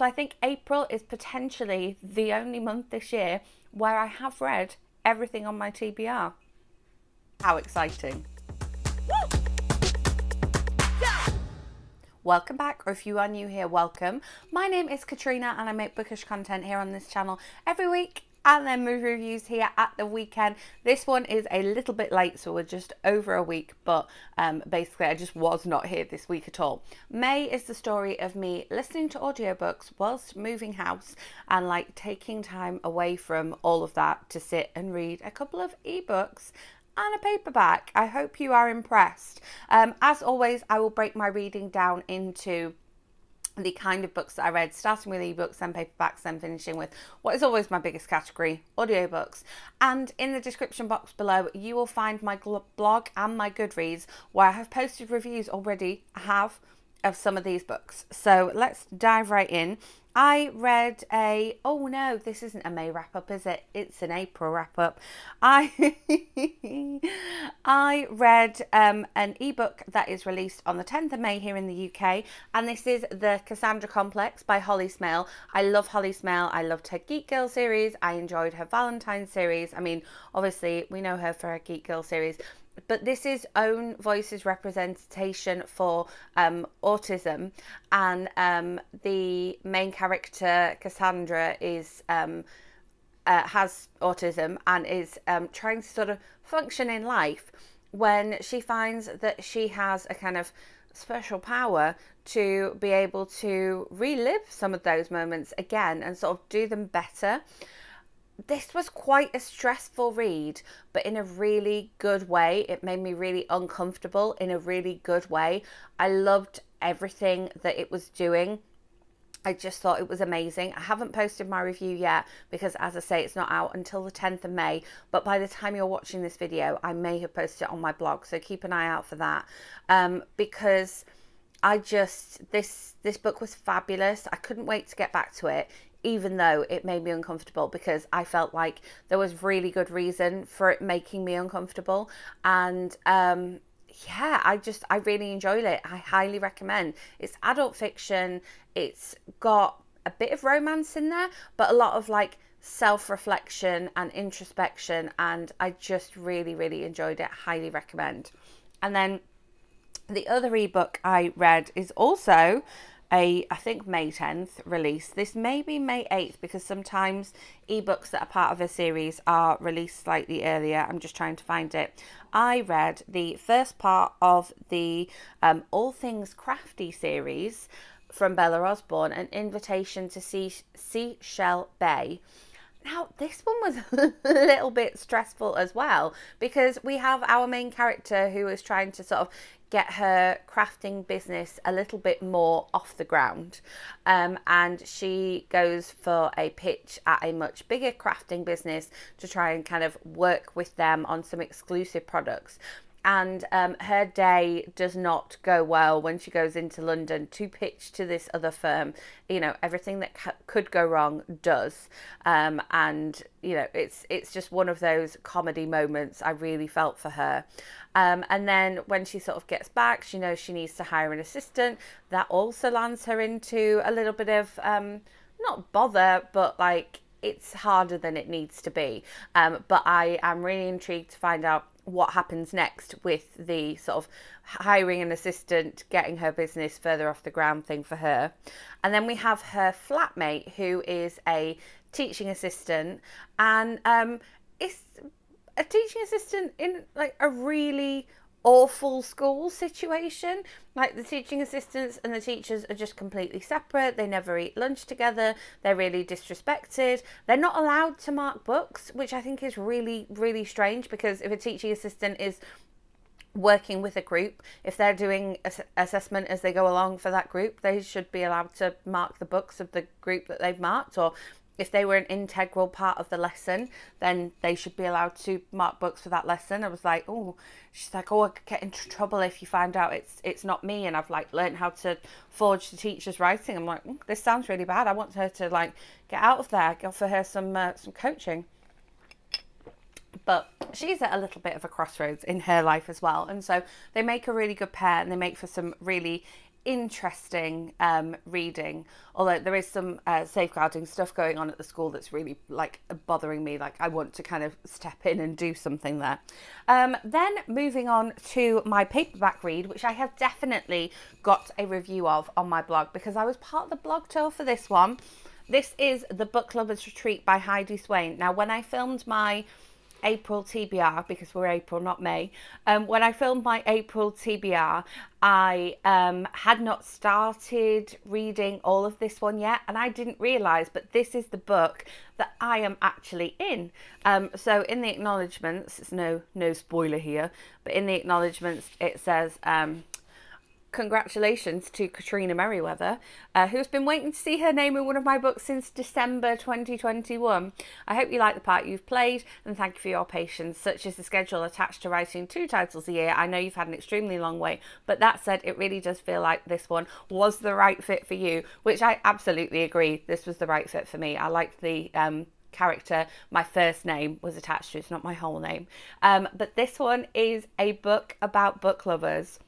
So I think April is potentially the only month this year where I have read everything on my TBR. How exciting! Welcome back, or if you are new here, welcome. My name is Katrina and I make bookish content here on this channel every week and then movie reviews here at the weekend. This one is a little bit late, so we're just over a week, but um, basically I just was not here this week at all. May is the story of me listening to audiobooks whilst moving house and like taking time away from all of that to sit and read a couple of ebooks and a paperback. I hope you are impressed. Um, as always, I will break my reading down into the kind of books that I read, starting with ebooks, then paperbacks, then finishing with what is always my biggest category, audiobooks. And in the description box below, you will find my blog and my Goodreads, where I have posted reviews already. I have of some of these books. So let's dive right in. I read a oh no, this isn't a May wrap up, is it? It's an April wrap up. I I read um, an ebook that is released on the 10th of May here in the UK, and this is The Cassandra Complex by Holly Smale. I love Holly Smale. I loved her Geek Girl series. I enjoyed her Valentine series. I mean, obviously we know her for her Geek Girl series, but this is own voices representation for um, autism. And um, the main character cassandra is um, uh, has autism and is um, trying to sort of function in life when she finds that she has a kind of special power to be able to relive some of those moments again and sort of do them better this was quite a stressful read, but in a really good way. It made me really uncomfortable in a really good way. I loved everything that it was doing. I just thought it was amazing. I haven't posted my review yet because, as I say, it's not out until the 10th of May. But by the time you're watching this video, I may have posted it on my blog, so keep an eye out for that. Um, because I just this this book was fabulous. I couldn't wait to get back to it even though it made me uncomfortable because I felt like there was really good reason for it making me uncomfortable. And um, yeah, I just, I really enjoyed it. I highly recommend. It's adult fiction, it's got a bit of romance in there, but a lot of like self reflection and introspection. And I just really, really enjoyed it. Highly recommend. And then the other ebook I read is also a I think May 10th release. This may be May 8th because sometimes ebooks that are part of a series are released slightly earlier. I'm just trying to find it. I read the first part of the um, All Things Crafty series from Bella Osborne, an invitation to see Seashell Bay. Now, this one was a little bit stressful as well because we have our main character who is trying to sort of get her crafting business a little bit more off the ground. Um, and she goes for a pitch at a much bigger crafting business to try and kind of work with them on some exclusive products and um, her day does not go well when she goes into London to pitch to this other firm. You know, everything that could go wrong does, um, and you know, it's it's just one of those comedy moments I really felt for her. Um, and then when she sort of gets back, she knows she needs to hire an assistant. That also lands her into a little bit of um, not bother, but like it's harder than it needs to be. Um, but I am really intrigued to find out what happens next with the sort of hiring an assistant, getting her business further off the ground thing for her. And then we have her flatmate, who is a teaching assistant, and um, is a teaching assistant in like a really awful school situation. Like the teaching assistants and the teachers are just completely separate. They never eat lunch together. They're really disrespected. They're not allowed to mark books, which I think is really, really strange because if a teaching assistant is working with a group, if they're doing ass- assessment as they go along for that group, they should be allowed to mark the books of the group that they've marked or if they were an integral part of the lesson, then they should be allowed to mark books for that lesson. I was like, oh, she's like, oh, I could get into trouble if you find out it's it's not me, and I've like learned how to forge the teacher's writing. I'm like, mm, this sounds really bad. I want her to like get out of there, offer her some uh, some coaching. But she's at a little bit of a crossroads in her life as well, and so they make a really good pair, and they make for some really interesting um, reading. Although there is some uh, safeguarding stuff going on at the school that's really like bothering me. Like I want to kind of step in and do something there. Um, then moving on to my paperback read, which I have definitely got a review of on my blog because I was part of the blog tour for this one. This is the Book Lovers Retreat by Heidi Swain. Now, when I filmed my April TBR because we're April, not May. Um, when I filmed my April TBR, I um, had not started reading all of this one yet, and I didn't realize, but this is the book that I am actually in. Um, so in the acknowledgements, it's no no spoiler here, but in the acknowledgements it says. Um, congratulations to Katrina Merriweather, uh, who's been waiting to see her name in one of my books since December 2021. I hope you like the part you've played and thank you for your patience. Such is the schedule attached to writing two titles a year. I know you've had an extremely long wait, but that said, it really does feel like this one was the right fit for you, which I absolutely agree. This was the right fit for me. I liked the um, character my first name was attached to. It's not my whole name. Um, but this one is a book about book lovers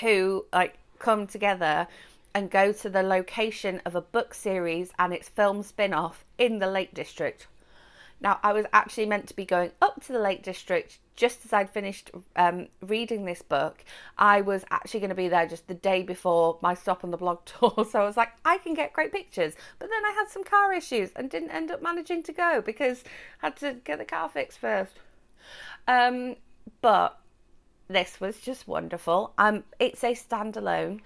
who like come together and go to the location of a book series and its film spin-off in the Lake District. Now, I was actually meant to be going up to the Lake District just as I'd finished um, reading this book. I was actually going to be there just the day before my stop on the blog tour. So I was like, I can get great pictures. But then I had some car issues and didn't end up managing to go because I had to get the car fixed first. Um, but this was just wonderful. Um, it's a standalone,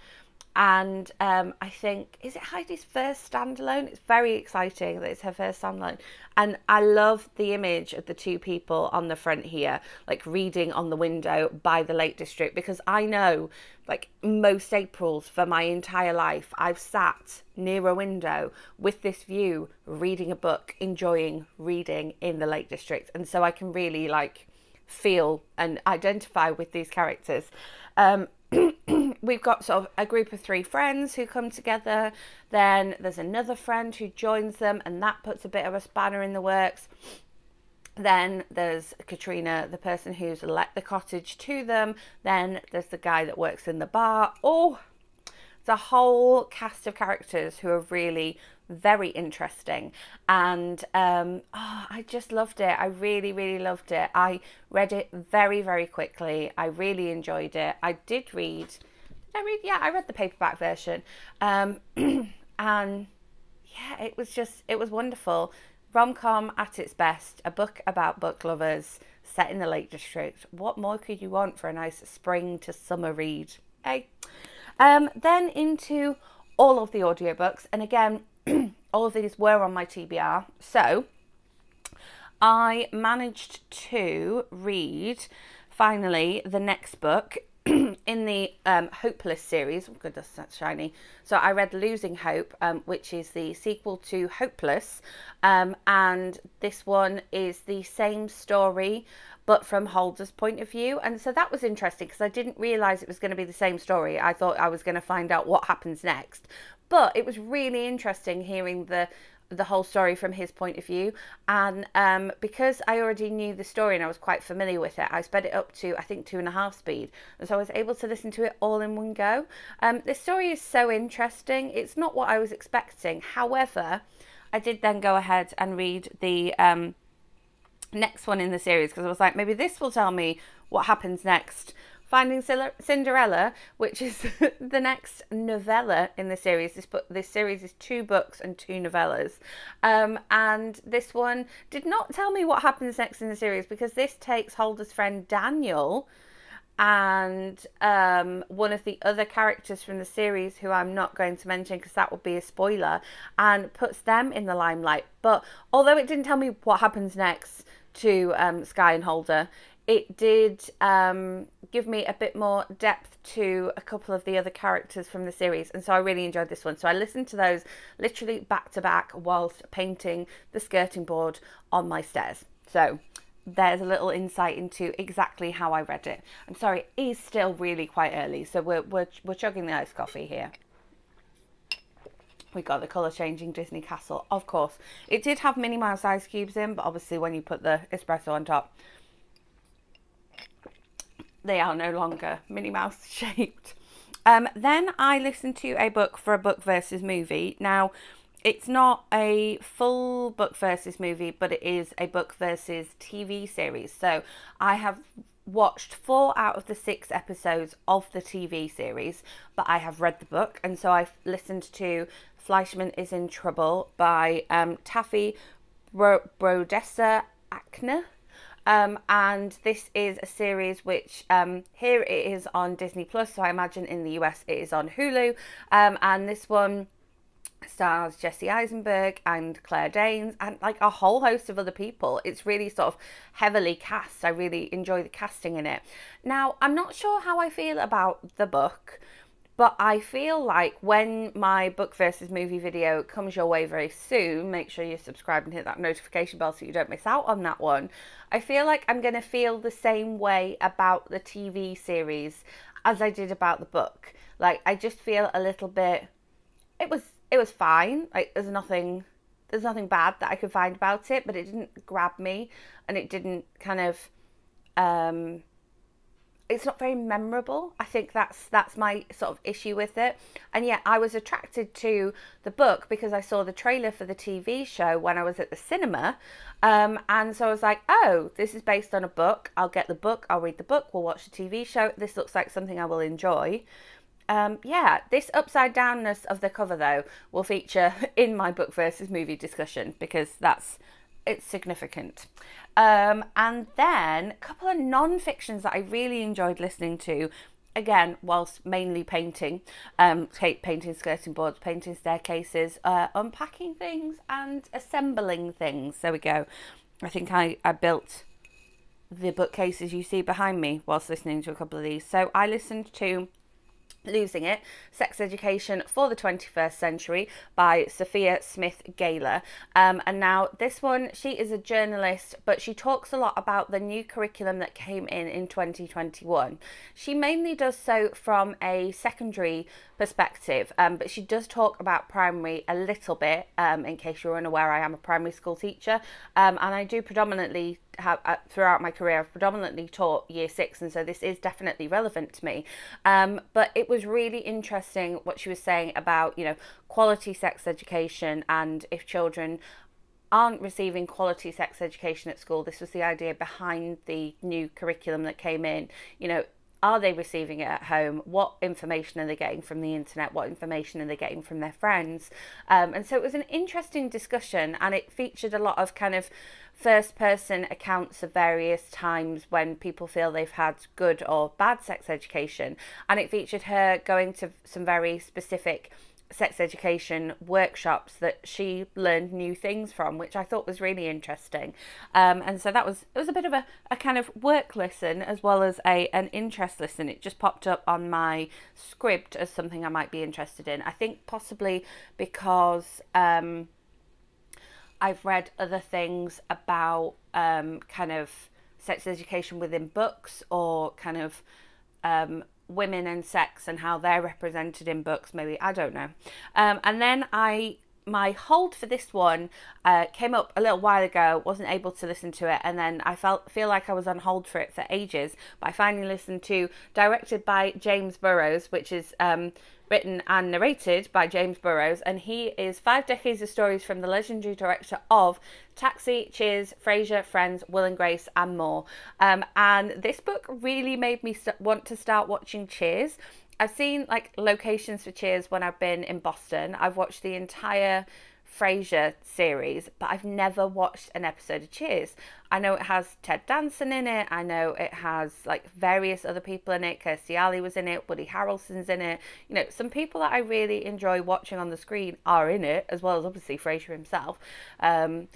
and um, I think is it Heidi's first standalone? It's very exciting that it's her first standalone, and I love the image of the two people on the front here, like reading on the window by the Lake District, because I know, like most Aprils for my entire life, I've sat near a window with this view, reading a book, enjoying reading in the Lake District, and so I can really like feel and identify with these characters. Um, we've got sort of a group of three friends who come together. Then there's another friend who joins them, and that puts a bit of a spanner in the works. Then there's Katrina, the person who's let the cottage to them. Then there's the guy that works in the bar. Oh, a whole cast of characters who are really very interesting and um, oh, I just loved it. I really, really loved it. I read it very, very quickly. I really enjoyed it. I did read, I read? Yeah, I read the paperback version. Um, and yeah, it was just, it was wonderful. Rom com at its best, a book about book lovers set in the Lake District. What more could you want for a nice spring to summer read? Hey. Um, then into all of the audiobooks, and again, all of these were on my TBR. So I managed to read finally the next book in the um, Hopeless series. Oh, goodness, that's shiny. So I read Losing Hope, um, which is the sequel to Hopeless. Um, and this one is the same story, but from Holder's point of view. And so that was interesting because I didn't realise it was going to be the same story. I thought I was going to find out what happens next. But it was really interesting hearing the the whole story from his point of view. And um, because I already knew the story and I was quite familiar with it, I sped it up to I think two and a half speed, and so I was able to listen to it all in one go. Um, this story is so interesting. It's not what I was expecting. However, I did then go ahead and read the um, next one in the series because I was like, maybe this will tell me what happens next. Finding Cinderella, which is the next novella in the series. This book, this series is two books and two novellas, um, and this one did not tell me what happens next in the series because this takes Holder's friend Daniel and um, one of the other characters from the series who I'm not going to mention because that would be a spoiler and puts them in the limelight. But although it didn't tell me what happens next to um, Sky and Holder, it did um, give me a bit more depth to a couple of the other characters from the series, and so I really enjoyed this one. So I listened to those literally back to back whilst painting the skirting board on my stairs. So there's a little insight into exactly how I read it. I'm sorry, it is still really quite early, so we're we're we're chugging the iced coffee here. We got the colour changing Disney Castle, of course. It did have Minnie Mouse ice cubes in, but obviously when you put the espresso on top, they are no longer Minnie Mouse shaped. Um, then I listened to a book for a book versus movie. Now, it's not a full book versus movie, but it is a book versus TV series. So I have watched four out of the six episodes of the TV series, but I have read the book, and so I've listened to Fleishman is in Trouble by um, Taffy Bro- Brodesser Akner. Um, and this is a series which um, here it is on Disney Plus, so I imagine in the US it is on Hulu. Um, and this one stars Jesse Eisenberg and Claire Danes and like a whole host of other people. It's really sort of heavily cast. I really enjoy the casting in it. Now, I'm not sure how I feel about the book, but I feel like when my book versus movie video comes your way very soon, make sure you subscribe and hit that notification bell so you don't miss out on that one. I feel like I'm going to feel the same way about the TV series as I did about the book. Like I just feel a little bit it was it was fine. Like there's nothing there's nothing bad that I could find about it, but it didn't grab me and it didn't kind of um it's not very memorable. I think that's that's my sort of issue with it. And yet I was attracted to the book because I saw the trailer for the TV show when I was at the cinema. Um, and so I was like, oh, this is based on a book. I'll get the book, I'll read the book, we'll watch the TV show. This looks like something I will enjoy. Um, yeah, this upside downness of the cover though will feature in my book versus movie discussion because that's it's significant. Um, and then a couple of non fictions that I really enjoyed listening to. Again, whilst mainly painting, um, painting skirting boards, painting staircases, uh, unpacking things, and assembling things. There we go. I think I, I built the bookcases you see behind me whilst listening to a couple of these. So I listened to Losing It Sex Education for the 21st Century by Sophia Smith Galer. Um, and now, this one, she is a journalist, but she talks a lot about the new curriculum that came in in 2021. She mainly does so from a secondary perspective, um, but she does talk about primary a little bit. Um, in case you're unaware, I am a primary school teacher, um, and I do predominantly have uh, throughout my career I've predominantly taught year six and so this is definitely relevant to me. Um, but it was really interesting what she was saying about you know quality sex education and if children aren't receiving quality sex education at school this was the idea behind the new curriculum that came in. You know are they receiving it at home? What information are they getting from the internet? What information are they getting from their friends? Um, and so it was an interesting discussion, and it featured a lot of kind of first person accounts of various times when people feel they've had good or bad sex education. And it featured her going to some very specific sex education workshops that she learned new things from, which I thought was really interesting. Um, and so that was it was a bit of a, a kind of work listen as well as a an interest listen. It just popped up on my Scribd as something I might be interested in. I think possibly because um, I've read other things about um, kind of sex education within books or kind of um, women and sex and how they're represented in books maybe i don't know. Um, and then i my hold for this one uh, came up a little while ago wasn't able to listen to it and then i felt feel like i was on hold for it for ages but i finally listened to directed by james burrows which is um, written and narrated by James Burrows, and he is five decades of stories from the legendary director of Taxi, Cheers, Frasier, Friends, Will and Grace, and more. Um, and this book really made me st- want to start watching Cheers. I've seen like locations for Cheers when I've been in Boston. I've watched the entire Frasier series, but I've never watched an episode of Cheers. I know it has Ted Danson in it. I know it has like various other people in it. Kirstie Alley was in it. Woody Harrelson's in it. You know, some people that I really enjoy watching on the screen are in it, as well as obviously Frasier himself. Um,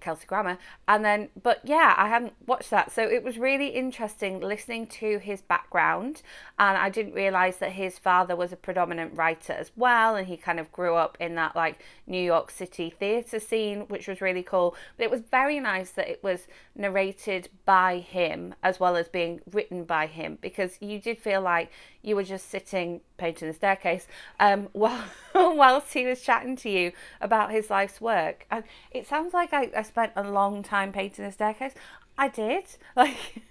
Kelsey Grammer. And then, but yeah, I hadn't watched that. So it was really interesting listening to his background. And I didn't realize that his father was a predominant writer as well. And he kind of grew up in that like New York City theatre scene, which was really cool. But it was very nice that it was narrated by him as well as being written by him because you did feel like you were just sitting painting the staircase um, while whilst he was chatting to you about his life's work. And it sounds like I, I spent a long time painting the staircase. I did. Like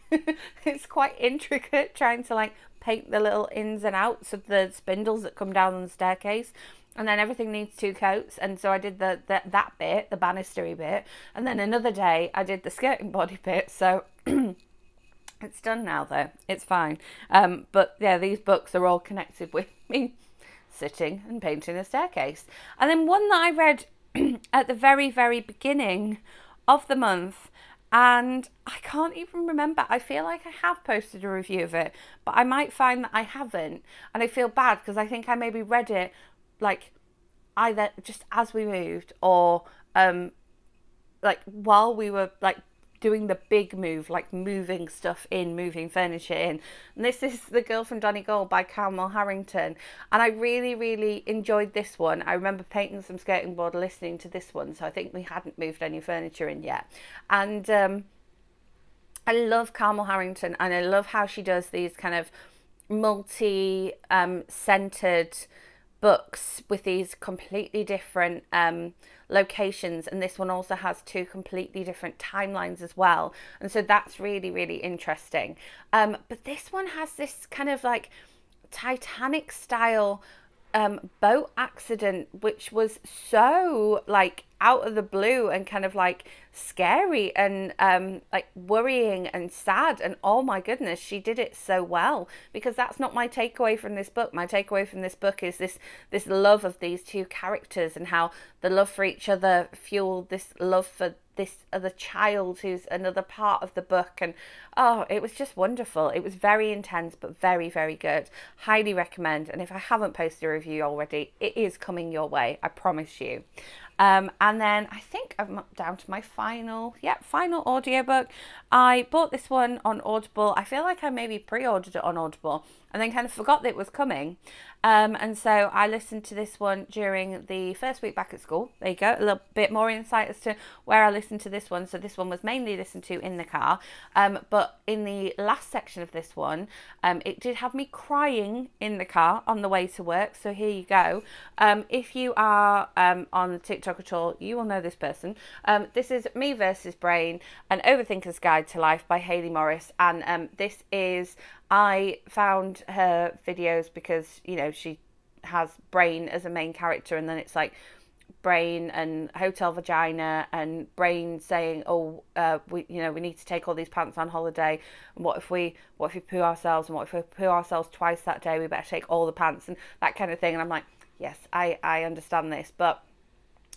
it's quite intricate trying to like paint the little ins and outs of the spindles that come down on the staircase. And then everything needs two coats. And so i did the, the that bit the banistery bit. And then another day i did the skirting body bit. So it's done now though. It's fine. Um, but yeah these books are all connected with me sitting and painting the staircase. And then one that i read at the very very beginning of the month and I can't even remember. I feel like I have posted a review of it, but I might find that I haven't, and I feel bad because I think I maybe read it like either just as we moved or um like while we were like doing the big move, like moving stuff in, moving furniture in. And this is The Girl from Donegal by Carmel Harrington. And I really, really enjoyed this one. I remember painting some skirting board listening to this one, so I think we hadn't moved any furniture in yet. And um, I love Carmel Harrington and I love how she does these kind of multi um, centered books with these completely different um, locations and this one also has two completely different timelines as well. And so that's really really interesting. Um, but this one has this kind of like titanic style um, boat accident, which was so like out of the blue and kind of like scary and um, like worrying and sad. And oh my goodness, she did it so well. Because that's not my takeaway from this book. My takeaway from this book is this this love of these two characters and how the love for each other fueled this love for this other child who's another part of the book. And oh it was just wonderful. It was very intense but very very good. Highly recommend. And if i haven't posted a review already it is coming your way. I promise you um, and then I think I'm down to my final, yeah, final audiobook. I bought this one on Audible. I feel like I maybe pre-ordered it on Audible and then kind of forgot that it was coming. Um, and so I listened to this one during the first week back at school. There you go, a little bit more insight as to where I listened to this one. So this one was mainly listened to in the car. Um, but in the last section of this one, um, it did have me crying in the car on the way to work. So here you go. Um, if you are um, on TikTok at all, you will know this person. Um, this is Me versus Brain, an Overthinker's Guide to Life by Hayley Morris. And this is I found her videos because, you know, she has Brain as a main character, and then it's like Brain and Hotel Vagina, and Brain saying, "Oh, uh, we, you know, we need to take all these pants on holiday. And what if we, what if we poo ourselves, and what if we poo ourselves twice that day? We better take all the pants and that kind of thing." And I'm like, "Yes, I, I understand this, but."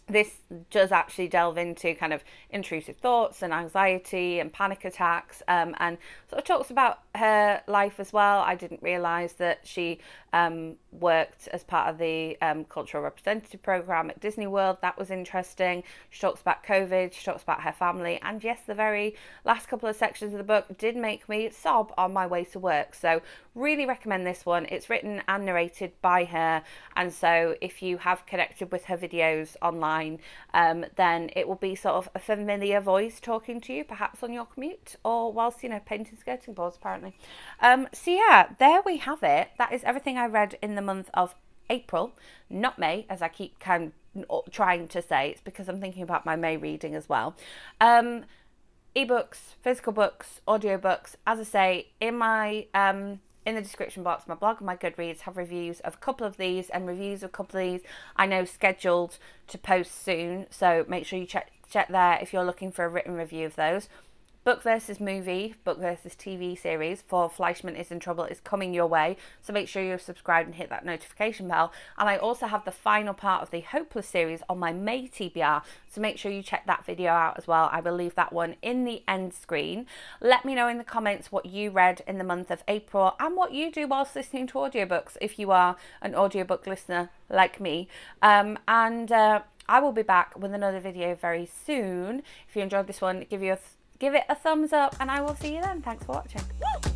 This does actually delve into kind of intrusive thoughts and anxiety and panic attacks um, and sort of talks about her life as well. I didn't realise that she um, worked as part of the um, cultural representative program at Disney World. That was interesting. She talks about COVID, she talks about her family, and yes, the very last couple of sections of the book did make me sob on my way to work. So, really recommend this one. It's written and narrated by her, and so if you have connected with her videos online, um, then it will be sort of a familiar voice talking to you, perhaps on your commute or whilst you know painting skirting boards, apparently. Um, so yeah, there we have it. That is everything I read in the month of April, not May, as I keep kind of trying to say. It's because I'm thinking about my May reading as well. Um, ebooks, physical books, audiobooks. As I say, in my um, in the description box, my blog my Goodreads have reviews of a couple of these and reviews of a couple of these. I know scheduled to post soon, so make sure you check check there if you're looking for a written review of those. Book versus movie, book versus TV series for Fleishman is in Trouble is coming your way. So make sure you're subscribed and hit that notification bell. And I also have the final part of the Hopeless series on my May TBR. So make sure you check that video out as well. I will leave that one in the end screen. Let me know in the comments what you read in the month of April and what you do whilst listening to audiobooks if you are an audiobook listener like me. Um, and uh, I will be back with another video very soon. If you enjoyed this one, give you a Give it a thumbs up and I will see you then. Thanks for watching.